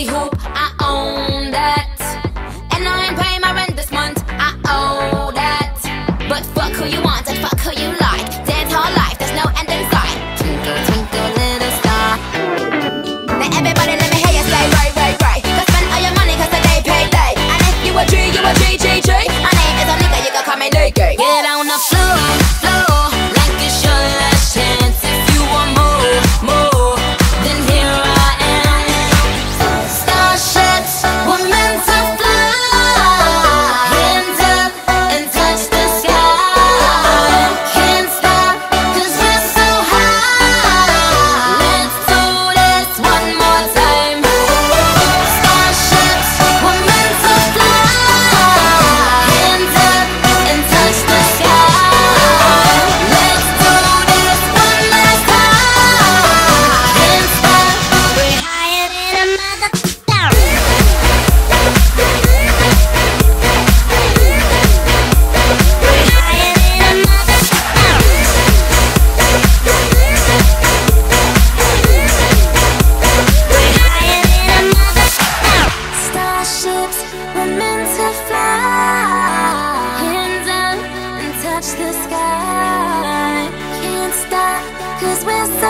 the hope cause we're so